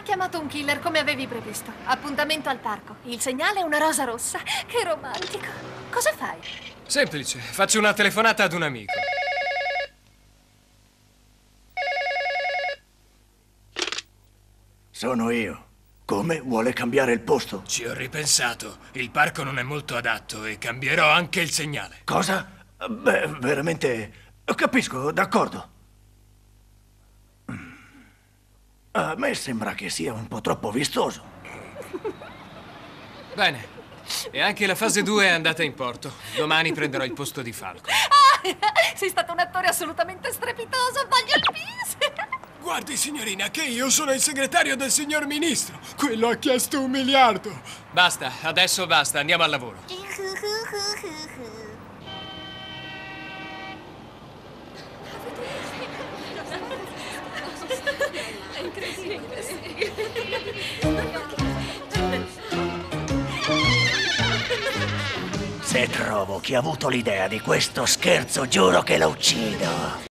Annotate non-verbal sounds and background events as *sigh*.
Ha chiamato un killer come avevi previsto. Appuntamento al parco. Il segnale è una rosa rossa. Che romantico. Cosa fai? Semplice, faccio una telefonata ad un amico. Sono io. Come? Vuole cambiare il posto? Ci ho ripensato. Il parco non è molto adatto e cambierò anche il segnale. Cosa? Beh, veramente... Capisco, d'accordo. A me sembra che sia un po' troppo vistoso. *laughs* Bene. E anche la fase 2 è andata in porto. Domani prenderò il posto di Falco. Ah, sei stato un attore assolutamente strepitoso. Voglio il bis. Guardi, signorina, che io sono il segretario del signor ministro. Quello ha chiesto un miliardo. Basta, adesso basta, andiamo al lavoro. *laughs* Se trovo chi ha avuto l'idea di questo scherzo, giuro che lo uccido.